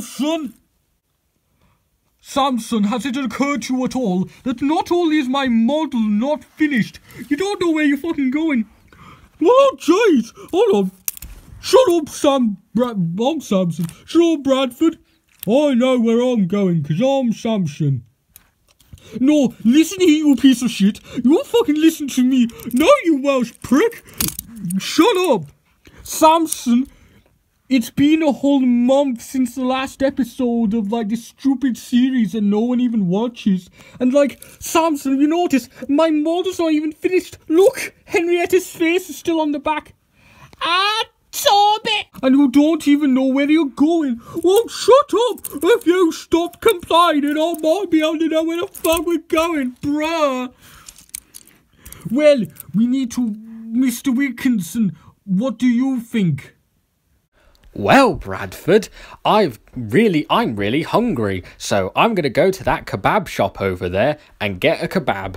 Samson? Samson, has it occurred to you at all that not only is my model not finished, you don't know where you're fucking going? Oh, jeez! Hold on. Shut up, Sam. Bra- I'm Samson. Shut up, Bradford. I know where I'm going, because I'm Samson. No, listen here, you piece of shit. You won't fucking listen to me. No, you Welsh prick. Shut up. Samson, it's been a whole month since the last episode of like this stupid series that no one even watches. And like, Samson, you notice my model's not even finished. Look, Henrietta's face is still on the back. Ah, Toby! And you don't even know where you're going. Well, shut up! If you stop complaining, I might be able to know where the fuck we're going, bruh. Well, we need to... Mr. Wilkinson, what do you think? Well, Bradford, I've really, I'm really hungry, so I'm gonna go to that kebab shop over there and get a kebab.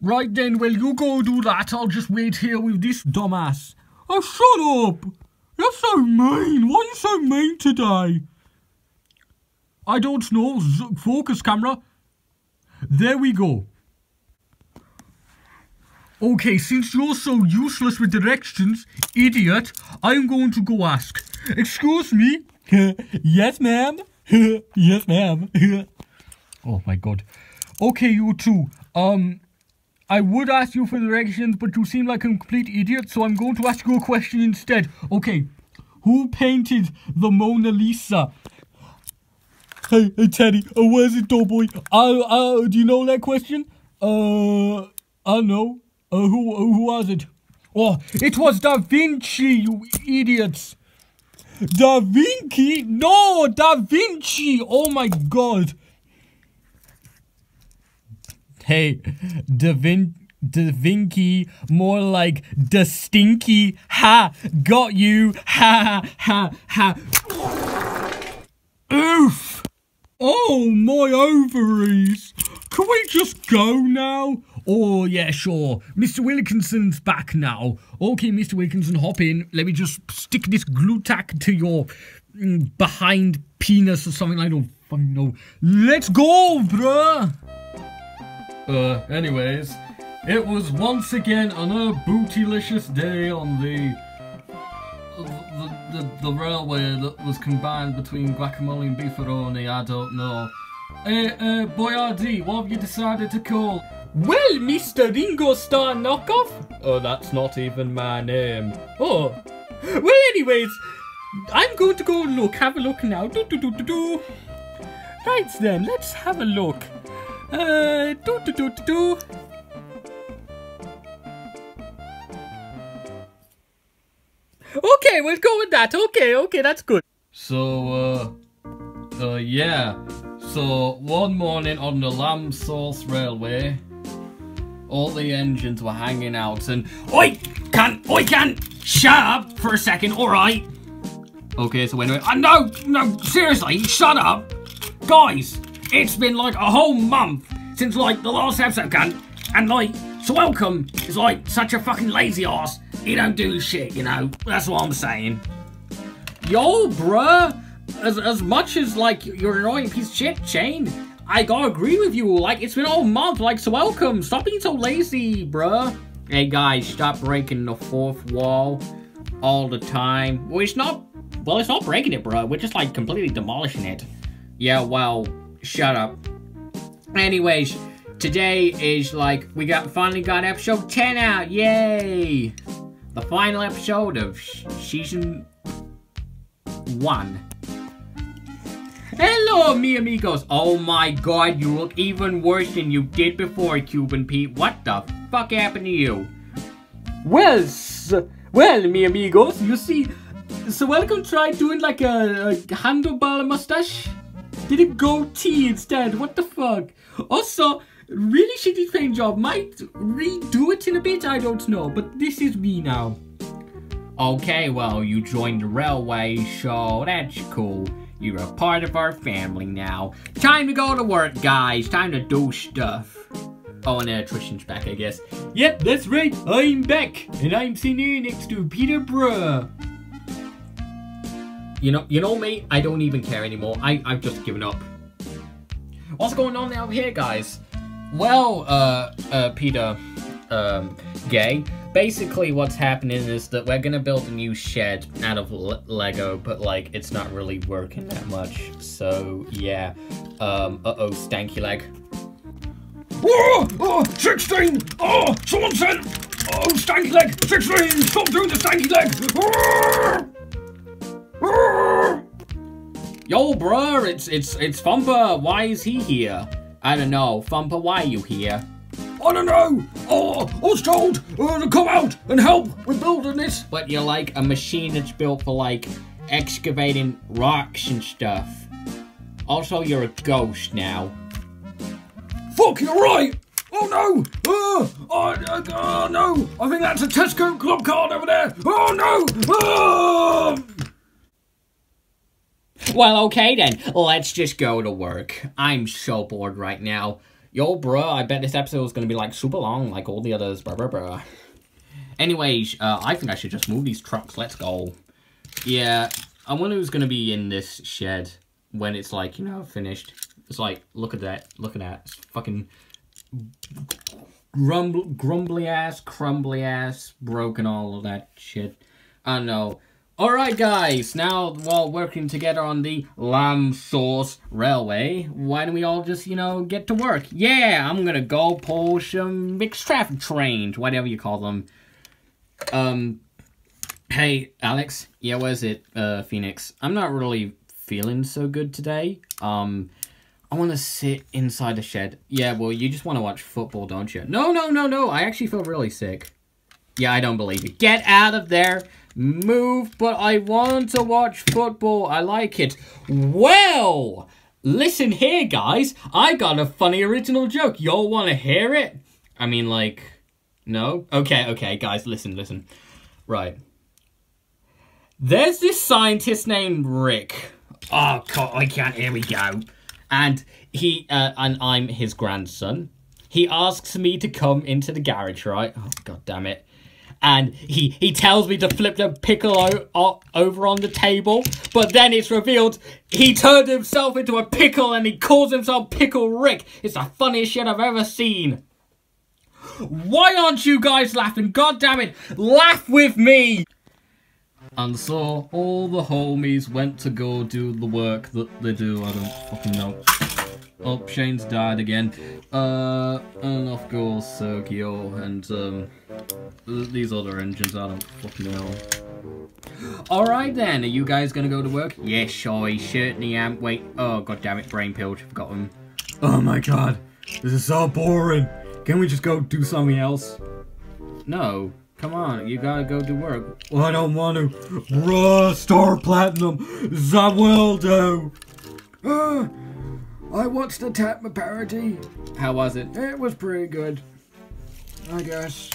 Right then, well, you go do that. I'll just wait here with this dumbass. Oh, shut up! You're so mean. Why are you so mean today? I don't know. Focus camera. There we go. Okay, since you're so useless with directions, idiot, I'm going to go ask. Excuse me? yes, ma'am. yes, ma'am. oh my god. Okay, you two. Um, I would ask you for directions, but you seem like a complete idiot, so I'm going to ask you a question instead. Okay, who painted the Mona Lisa? Hey, hey, Teddy, uh, where's it, doughboy? Uh, uh, do you know that question? Uh, I know. Uh, who, who was it? Oh, it was Da Vinci, you idiots. Da Vinci? No, Da Vinci. Oh my god. Hey, Da Vin Da Vinci, more like Da Stinky. Ha! Got you. Ha ha ha. Oof! Oh, my ovaries! Can we just go now? Oh, yeah, sure. Mr. Wilkinson's back now. Okay, Mr. Wilkinson, hop in. Let me just stick this glue tack to your mm, behind penis or something. I don't fucking know. Let's go, bruh! Uh, anyways, it was once again another bootylicious day on the the, the, the railway that was combined between guacamole and beefaroni, I don't know. Hey, uh, Boyardee, what have you decided to call? Well, Mr. Ringo Starr knockoff? Oh, that's not even my name. Oh. Well, anyways, I'm going to go look, have a look now. Do, do, do, do, do. Right then, let's have a look. Uh, do, do, do, do, do. Okay, we'll go with that. Okay, okay, that's good. So, uh, uh, yeah. So, one morning on the Lamb Sauce Railway, all the engines were hanging out and. Oi! can't, Oi, can't Shut up for a second, alright? Okay, so anyway. Uh, no, no, seriously, shut up! Guys, it's been like a whole month since, like, the last episode, can And, like, Sir Welcome is like such a fucking lazy ass. He don't do shit, you know. That's what I'm saying. Yo, bruh. As, as much as like you're an annoying piece of shit, Shane, I gotta agree with you. Like it's been a whole month. Like Sir Welcome. Stop being so lazy, bruh. Hey guys, stop breaking the fourth wall all the time. Well, it's not. Well, it's not breaking it, bruh. We're just like completely demolishing it. Yeah, well, shut up. Anyways, today is like we got finally got episode 10 out. Yay! The final episode of season 1. Hello, mi amigos. Oh my god, you look even worse than you did before, Cuban Pete. What the fuck happened to you? Well, well, mi amigos, you see, Sir Welcome tried doing like a, a handlebar mustache. Did a goatee instead. What the fuck? Also, really shitty paint job. Might redo it in a bit. I don't know. But this is me now. Okay, well, you joined the railway show. That's cool. You're a part of our family now. Time to go to work, guys. Time to do stuff. Oh, an electrician's back, I guess. Yep, that's right. I'm back, and I'm sitting here next to Peterborough. You know, you know me. I don't even care anymore. I I've just given up. What's going on out here, guys? Well, uh, uh, Peter, um, Gay. Basically, what's happening is that we're gonna build a new shed out of le Lego, but like it's not really working that much. So yeah. Um. Uh oh, stanky leg. Oh, oh, 16! Oh, someone said, oh, stanky leg, 16! Stop doing the stanky leg! Oh, oh. Yo, bruh, it's it's it's Thumper. Why is he here? I don't know, Thumper. Why are you here? I don't know! Oh, I was told uh, to come out and help with building this! But you're like a machine that's built for like excavating rocks and stuff. Also, you're a ghost now. Fuck, you're right! Oh no! Oh, oh, oh no! I think that's a Tesco club card over there! Oh no! Oh! Well, okay then. Let's just go to work. I'm so bored right now. Yo, bruh, I bet this episode is gonna be like super long, like all the others, bruh, bruh, bruh. Anyways, uh, I think I should just move these trucks. Let's go. Yeah, I wonder who's gonna be in this shed when it's like, you know, finished. It's like, look at that, look at that. It's fucking grumble, grumbly ass, crumbly ass, broken all of that shit. I don't know. Alright guys, now while working together on the Lamb Sauce Railway, why don't we all just, you know, get to work? Yeah, I'm gonna go pull some mixed traffic trains, whatever you call them. Um, hey, Alex. Yeah, where's it, uh, Phoenix? I'm not really feeling so good today. Um, I want to sit inside the shed. Yeah, well, you just want to watch football, don't you? No, no, no, no. I actually feel really sick. Yeah, I don't believe you. Get out of there. Move, but I want to watch football. I like it. Well, listen here, guys. I got a funny original joke. Y'all want to hear it? I mean, like, no? Okay, okay, guys, listen, listen. Right. There's this scientist named Rick. Oh, God, I can't. Here we go. And he, uh, and I'm his grandson. He asks me to come into the garage, right? Oh, God damn it and he he tells me to flip the pickle over on the table. But then it's revealed he turned himself into a pickle and he calls himself pickle rick. It's the funniest shit i've ever seen. Why aren't you guys laughing? God damn it. Laugh with me. And so all the homies went to go do the work that they do. I don't fucking know Oh, Shane's died again. Uh, and off goes Sergio and, um, these other engines, I don't fucking know. Alright then, are you guys gonna go to work? Yes, I certainly am. Wait, oh god damn it, brain pilled, forgot him. Oh my god, this is so boring. Can we just go do something else? No, come on, you gotta go do work. Well, I don't want to. Raw Star Platinum, that will do. I watched the Tapma parody. How was it? It was pretty good. I guess.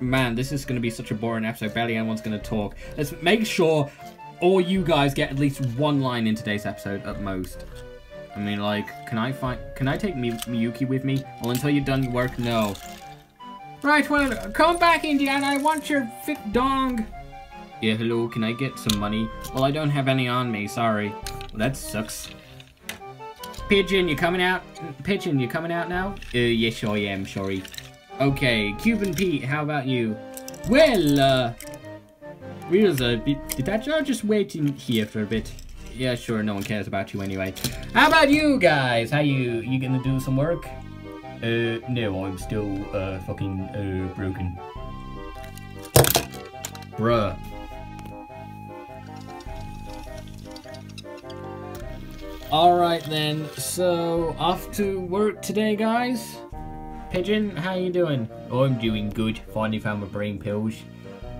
Man, this is going to be such a boring episode. Barely anyone's going to talk. Let's make sure all you guys get at least one line in today's episode at most. I mean, like, can I find... Can I take Mi Miyuki with me? Well, until you're done your work, no. Right, well, come back, Indiana. I want your fit dong. Yeah, hello, can I get some money? Well, I don't have any on me, sorry. Well, that sucks. Pigeon, you coming out? Pigeon, you coming out now? Uh, yes, I am, sorry. Okay, Cuban Pete, how about you? Well, uh... A bit... Did that jar just wait in here for a bit? Yeah, sure, no one cares about you anyway. How about you guys? How you... You gonna do some work? Uh, no, I'm still, uh, fucking, uh, broken. Bruh. Alright then, so off to work today guys. Pigeon, how you doing? Oh, I'm doing good. Finally found my brain pills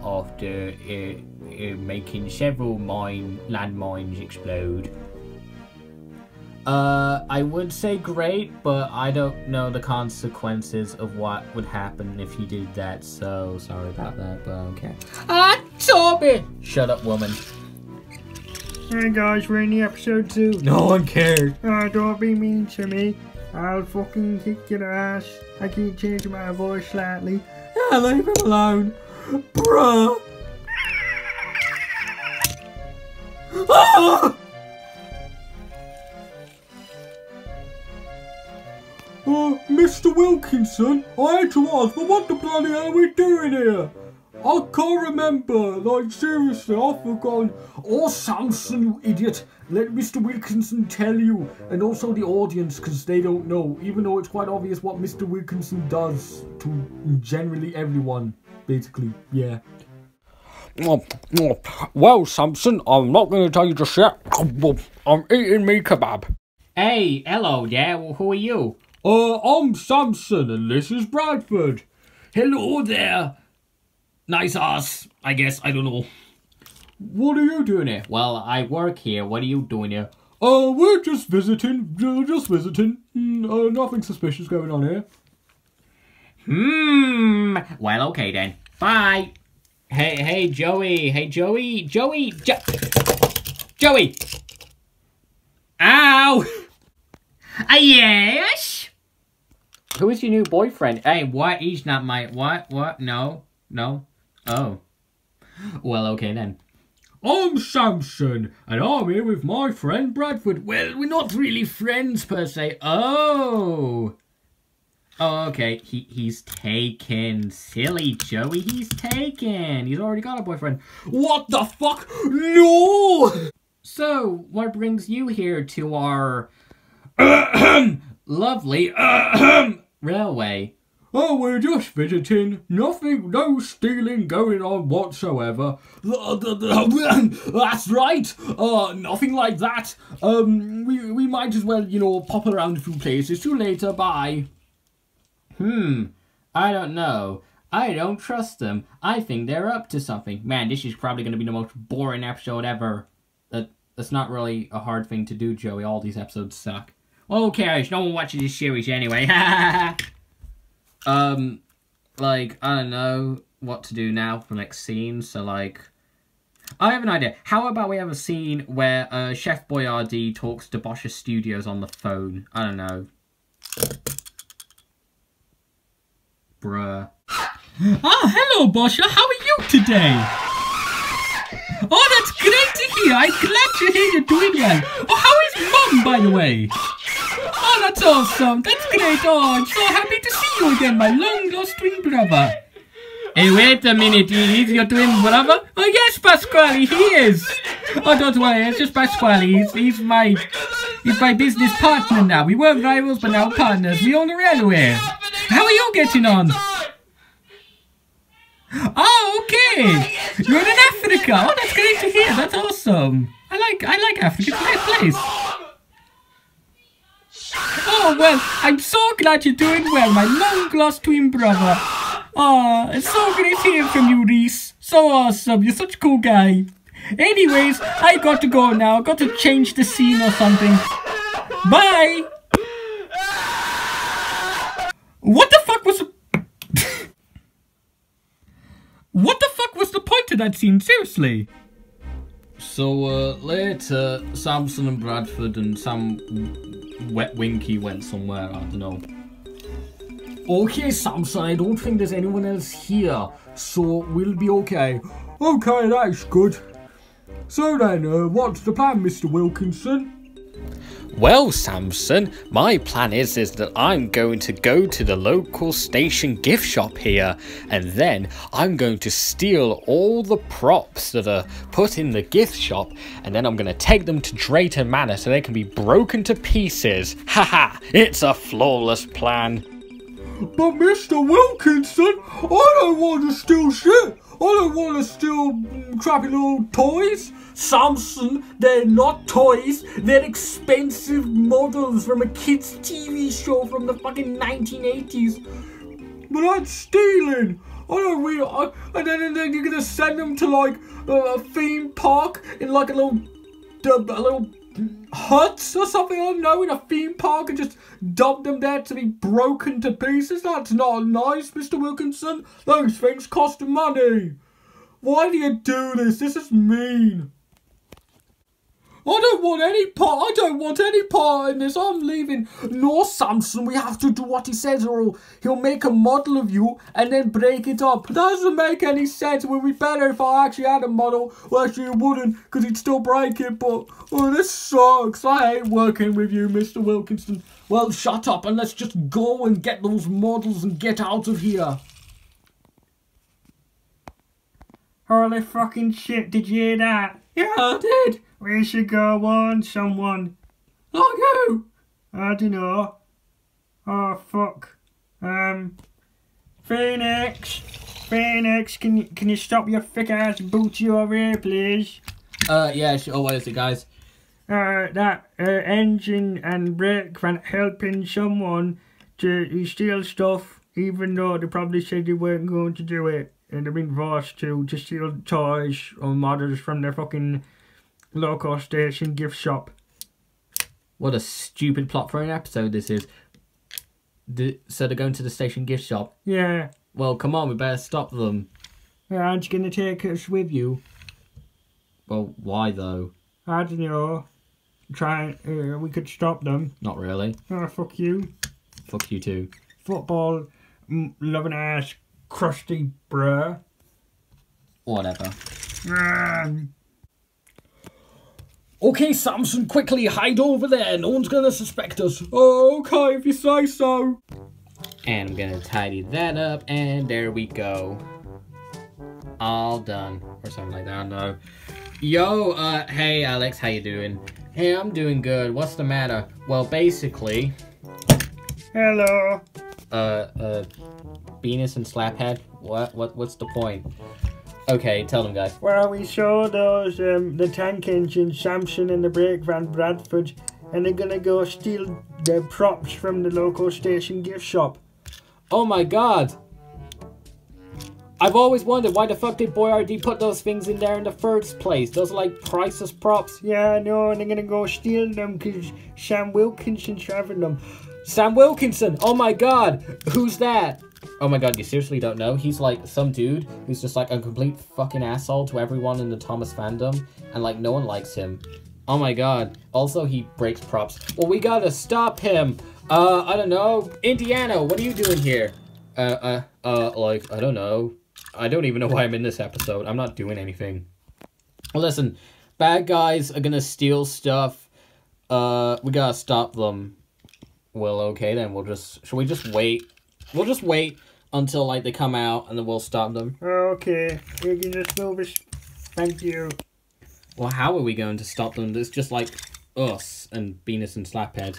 after uh, uh, making several mine landmines explode. Uh, I would say great, but I don't know the consequences of what would happen if you did that, so sorry about that, but okay. Ah, Toby! Shut up, woman. Hey guys, we're in the episode two. No one cares. Uh, don't be mean to me. I'll fucking kick your ass. I keep changing my voice slightly. Ah, leave him alone. Bruh. Ah! Oh, Mr. Wilkinson, I had to ask, but what the bloody hell are we doing here? I can't remember. Like, seriously, I've forgotten. Oh, Samson, you idiot. Let Mr. Wilkinson tell you. And also the audience, because they don't know. Even though it's quite obvious what Mr. Wilkinson does to generally everyone. Basically, yeah. Well, Samson, I'm not going to tell you just yet. I'm eating me kebab. Hey, hello there. Who are you? Uh, I'm Samson, and this is Bradford. Hello there. Nice ass, I guess. I don't know. What are you doing here? Well, I work here. What are you doing here? Uh, we're just visiting. Just visiting. Mm, uh, nothing suspicious going on here. Hmm. Well, okay then. Bye. Hey, hey, Joey. Hey, Joey. Joey. Jo Joey. Ow. Uh, yes. Who is your new boyfriend? Hey, what? He's not my what? What? No, no. Oh. Well, okay then. I'm Samson, and I'm here with my friend Bradford. Well, we're not really friends per se. Oh. Oh, okay. He he's taken. Silly Joey, he's taken. He's already got a boyfriend. What the fuck? No! So, what brings you here to our lovely railway? Oh, we're just visiting. Nothing, no stealing going on whatsoever. That's right. Uh, nothing like that. Um, we, we might as well, you know, pop around a few places. See you later. Bye. Hmm. I don't know. I don't trust them. I think they're up to something. Man, this is probably going to be the most boring episode ever. That That's not really a hard thing to do, Joey. All these episodes suck. Who cares? No one watches this series anyway. um, like, I don't know what to do now for the next scene. So, like, I have an idea. How about we have a scene where uh, Chef Boyardee talks to Boscha Studios on the phone? I don't know. Bruh. Oh, hello, Boscha. How are you today? Oh, that's great to hear. I'm glad to hear you're doing well. Oh, how is Mom, by the way? Oh, that's awesome. That's great. Oh, I'm so happy to see you again, my long-lost twin brother. Hey, wait a minute. He's your twin brother? Oh, yes, Pasquale, he is. Oh, don't worry. It's just Pasquale. He's, he's my... He's my business partner now. We were rivals, but now partners. We own the railway. How are you getting on? Oh, okay. You're in Africa. Oh, that's great to hear. That's awesome. I like I like Africa. It's a great place. Oh, well, I'm so glad you're doing well, my long-lost twin brother. Oh, it's so great to hear from you, Reese. So awesome. You're such a cool guy. Anyways, I got to go now. Got to change the scene or something. Bye. What the fuck was the... what the fuck was the point of that scene? Seriously. So uh, later, Samson and Bradford and Sam Wet Winky went somewhere. I don't know. Okay, Samson, I don't think there's anyone else here, so we'll be okay. Okay, that's good. So then, uh, what's the plan, Mr. Wilkinson? Well, Samson, my plan is is that I'm going to go to the local station gift shop here, and then I'm going to steal all the props that are put in the gift shop, and then I'm going to take them to Drayton Manor so they can be broken to pieces. Haha, it's a flawless plan. But Mr. Wilkinson, I don't want to steal shit. I don't want to steal crappy little toys. Samson, they're not toys. They're expensive models from a kid's TV show from the fucking 1980s. But that's stealing. I don't really. I, and, then, and then you're gonna send them to like a, theme park in like a little, a little huts or something, I don't know, in a theme park and just dump them there to be broken to pieces? That's not nice, Mr. Wilkinson. Those things cost money. Why do you do this? This is mean. I don't want any part. I don't want any part in this. I'm leaving. No, Samson, we have to do what he says, or he'll, make a model of you and then break it up. Doesn't make any sense. It would be better if I actually had a model. Well, actually, it wouldn't, because he'd still break it. But oh, this sucks. I hate working with you, Mr. Wilkinson. Well, shut up and let's just go and get those models and get out of here. Holy fucking shit, did you hear that? Yeah, I did. We should go on someone. Like who? I don't know. Oh, fuck. Um, Phoenix! Phoenix, can you, can you stop your thick ass booty over here, please? Uh, yeah, sure. What is it, guys? Uh, that uh, engine and brake van helping someone to steal stuff, even though they probably said they weren't going to do it. And they've been forced to, to steal toys or models from their fucking local station gift shop. What a stupid plot for an episode this is. The, so they're going to the station gift shop. Yeah. Well, come on, we better stop them. Aren't you going to take us with you? Well, why though? I don't know. Try, uh, we could stop them. Not really. Oh, fuck you. Fuck you too. Football, loving ass, crusty bruh. Whatever. Um, Okay, Samson, quickly hide over there. No one's gonna suspect us. Oh, okay, if you say so. And I'm gonna tidy that up, and there we go. All done. Or something like that, I don't know. Yo, uh, hey Alex, how you doing? Hey, I'm doing good. What's the matter? Well, basically, hello. uh, uh, Venus and Slaphead, what, what, what's the point? Okay, tell them guys. Well, we saw those, um, the tank engine, Samson and the brake van, Bradford, and they're gonna go steal the props from the local station gift shop. Oh my god! I've always wondered why the fuck did Boyardee put those things in there in the first place? Those are like priceless props. Yeah, I know, and they're gonna go steal them because Sam Wilkinson's having them. Sam Wilkinson! Oh my god! Who's that? Oh my god, you seriously don't know? He's like some dude who's just like a complete fucking asshole to everyone in the Thomas fandom, and like no one likes him. Oh my god. Also, he breaks props. Well, we gotta stop him! Uh, I don't know. Indiana, what are you doing here? Uh, uh, uh, like, I don't know. I don't even know why I'm in this episode. I'm not doing anything. Listen, bad guys are gonna steal stuff. Uh, we gotta stop them. Well, okay then. We'll just. Should we just wait? We'll just wait until like they come out, and then we'll stop them. Okay, you can just move us. Thank you. Well, how are we going to stop them? It's just like us and Venus and Slaphead.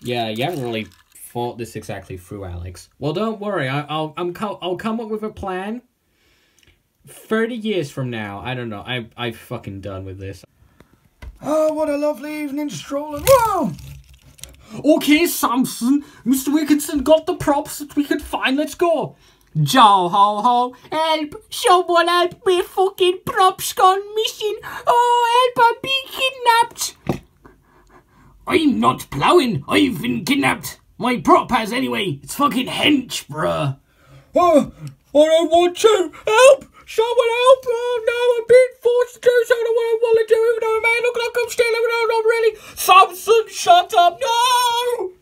Yeah, you haven't really thought this exactly through, Alex. Well, don't worry. I, I'll I'm co- I'll come up with a plan. Thirty years from now, I don't know. I I'm fucking done with this. Oh, what a lovely evening strolling. Whoa! Okay, Samson, Mr. Wilkinson got the props that we could find. Let's go. Joe ho ho, help! Someone help me! Fucking props gone missing! Oh, help! I'm being kidnapped! I'm not ploughing. I've been kidnapped. My prop has anyway. It's fucking hench, bruh. Oh, I don't want to. Help! Someone help! Oh no, I'm being forced to do something I don't want to do, it may look like I'm stealing, but I'm not really. Samson, shut up! No!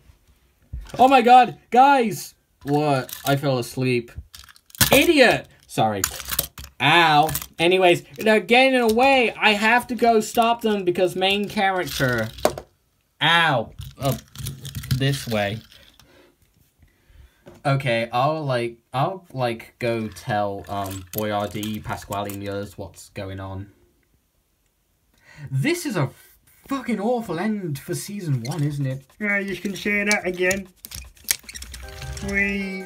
Oh my god, guys! What? I fell asleep. Idiot! Sorry. Ow. Anyways, they're getting away. I have to go stop them because main character. Ow. Oh, this way. Okay, I'll like, I'll like go tell um Boyardee, Pasquale, and the others what's going on. This is a fucking awful end for season one, isn't it? Yeah, you can say that again. We.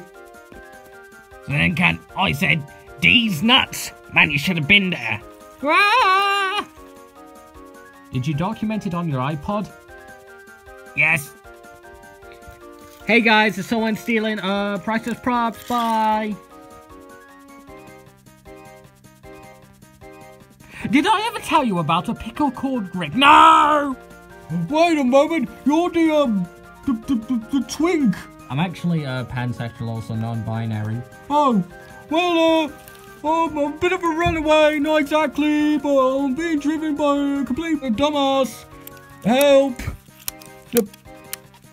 So then, can I said, D's nuts. Man, you should have been there. Ah! Did you document it on your iPod? Yes. Hey guys, is someone stealing uh priceless props? Bye. Did I ever tell you about a pickle called Greg? No! Wait a moment, you're the, um, the, the, the, the twink. I'm actually uh, pansexual, also non-binary. Oh, well, uh, I'm a bit of a runaway, not exactly, but I'm being driven by a complete dumbass. Help! Yep.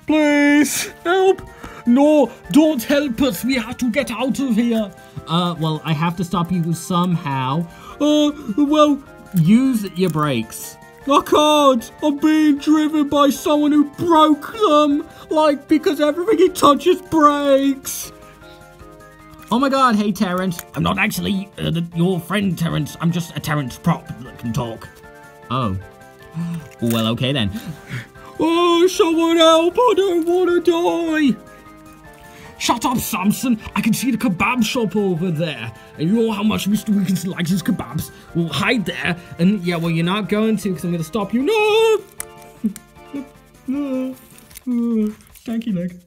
Please, help! No, don't help us. We have to get out of here. Uh, well, I have to stop you somehow. Uh, well, Use your brakes. I can't. I'm being driven by someone who broke them. Like, because everything he touches breaks. Oh my god, hey Terrence. I'm not actually uh, the, your friend Terrence. I'm just a Terrence prop that can talk. Oh. Well, okay then. Oh, someone help. I don't want to die. Shut up, Samson. I can see the kebab shop over there. And you know how much Mr. Wilkinson likes his kebabs. We'll hide there. And yeah, well, you're not going to because I'm going to stop you. No! no. Oh, stanky leg.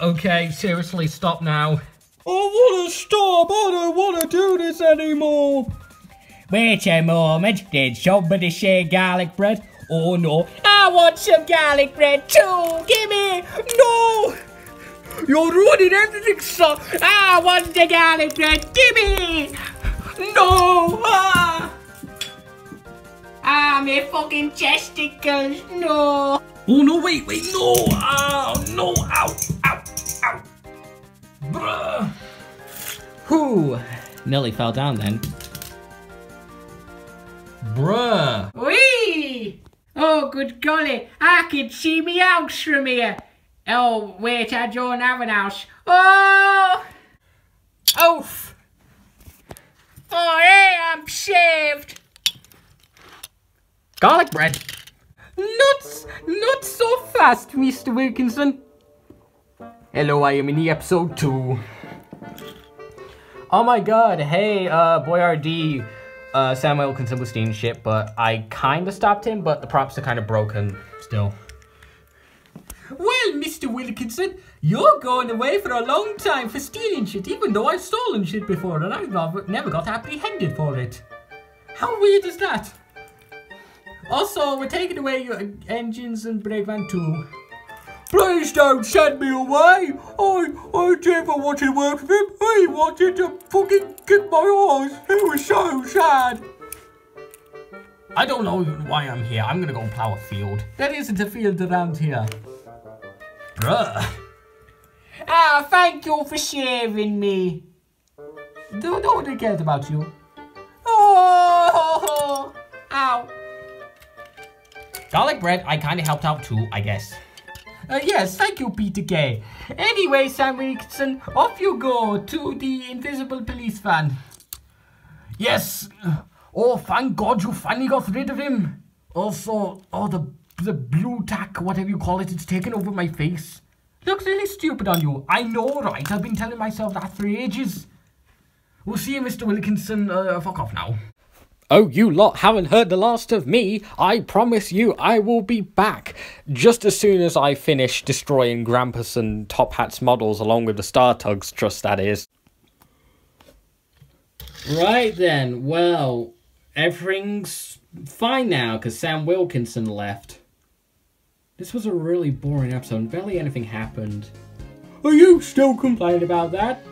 Okay, seriously, stop now. I want to stop. I don't want to do this anymore. Wait a moment. Did somebody say garlic bread? Oh no. I want some garlic bread too. Give me. No. You're ruining everything, son. I want the garlic bread. Give me. No. Ah. Ah, my fucking testicles. No. Oh no, wait, wait, no. Oh, no. Ow, ow, ow. Bruh. Whew. Nearly fell down then. Bruh. Whee! Oh, good golly, I can see me house from here. Oh, wait, I don't have an house. Oh! Oof! Oh, hey, I'm saved. Garlic bread. Not, not so fast, Mr. Wilkinson. Hello, I am in the episode two. Oh my god, hey, uh, Boyardee, uh, Samuel Wilkinson was stealing shit, but I kinda stopped him, but the props are kinda broken still. Well, Mr. Wilkinson, you're going away for a long time for stealing shit, even though I've stolen shit before and I've never got apprehended for it. How weird is that? Also, we're taking away your engines and brake van too. Please don't send me away. I, I never wanted to work with him. He wanted to fucking kick my ass. It was so sad. I don't know why I'm here. I'm gonna go plow a field. There isn't a field around here. Bruh. Ah, thank you for saving me. Don't, don't forget about you. Oh, ow. Garlic bread, I kinda helped out too, I guess. Uh, yes, thank you, Peter Gay. Anyway, Sam Wilkinson, off you go to the invisible police van. Yes. Oh, thank God you finally got rid of him. Also, oh, the, the blue tack, whatever you call it, it's taken over my face. Looks really stupid on you. I know, right? I've been telling myself that for ages. We'll see you, Mr. Wilkinson. Uh, fuck off now. Oh, you lot haven't heard the last of me. I promise you I will be back just as soon as I finish destroying Grampus and Top Hat's models along with the Star Tugs trust, that is. Right then, well, everything's fine now because Sam Wilkinson left. This was a really boring episode. Barely anything happened. Are you still complaining about that?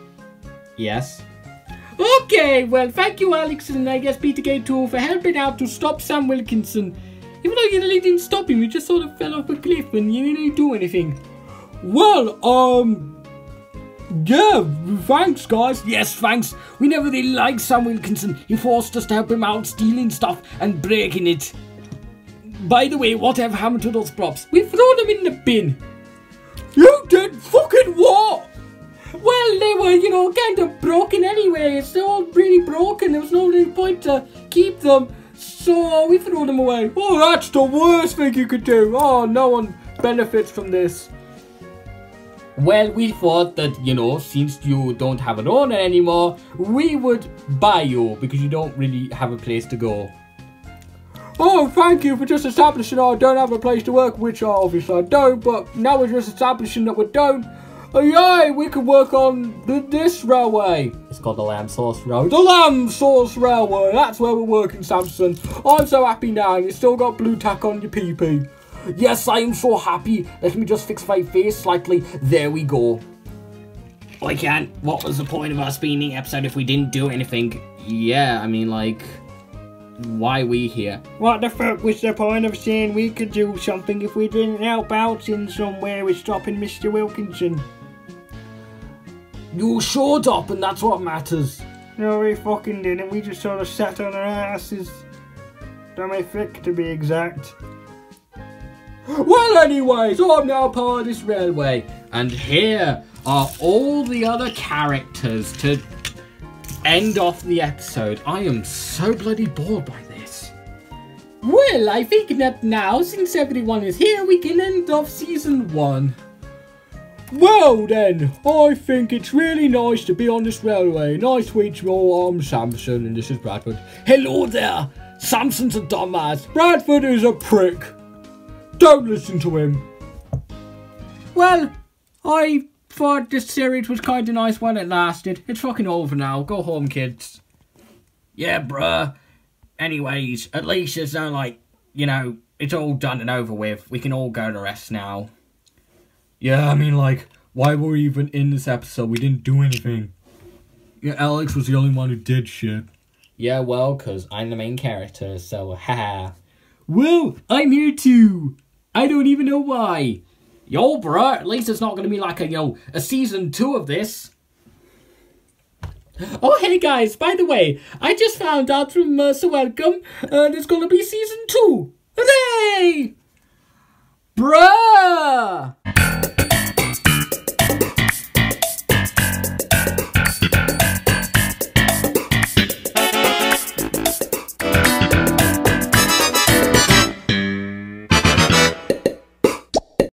Yes. Okay, well, thank you, Alex, and I guess Peter Gay too, for helping out to stop Sam Wilkinson. Even though you really didn't stop him, you just sort of fell off a cliff and you didn't do anything. Well, um. Yeah, thanks, guys. Yes, thanks. We never really liked Sam Wilkinson. He forced us to help him out stealing stuff and breaking it. By the way, whatever happened to those props? We threw them in the bin. You did fucking what? Well, they were, you know, kind of broken anyway. It's all really broken. There was no real point to keep them. So we threw them away. Oh, that's the worst thing you could do. Oh, no one benefits from this. Well, we thought that, you know, since you don't have an owner anymore, we would buy you because you don't really have a place to go. Oh, thank you for just establishing I don't have a place to work, which I obviously I don't, but now we're just establishing that we don't. Oh, yay, we can work on th- this railway. It's called the Lamb Sauce Road. The Lamb Sauce Railway, that's where we're working, Samson. I'm so happy now, you still got blue tack on your PP. Yes, I am so happy. Let me just fix my face slightly. There we go. I can't. What was the point of us being in the episode if we didn't do anything? Yeah, I mean, like, why we here? What the fuck was the point of saying we could do something if we didn't help out in some way with stopping Mr. Wilkinson? You showed up, and that's what matters. No, we fucking didn't. We just sort of sat on our asses. Domestic, to be exact. Well, anyways, I'm now part of this railway. And here are all the other characters to end off the episode. I am so bloody bored by this. Well, I think that now, since everyone is here, we can end off season one. Well then, I think it's really nice to be on this railway. Nice to meet you all. I'm Samson, and this is Bradford. Hello there. Samson's a dumbass. Bradford is a prick. Don't listen to him. Well, I thought this series was kind of nice while it lasted. It's fucking over now. Go home, kids. Yeah, bruh. Anyways, at least there's no, like, you know, it's all done and over with. We can all go to rest now. Yeah, I mean, like, why were we even in this episode? We didn't do anything. Yeah, Alex was the only one who did shit. Yeah, well, because I'm the main character, so haha. Well, I'm here too. I don't even know why. Yo, bruh, at least it's not going to be like a, you know, a season two of this. Oh, hey guys, by the way, I just found out from uh, Sir Welcome, uh, there's gonna be season two. Hooray! Bruh!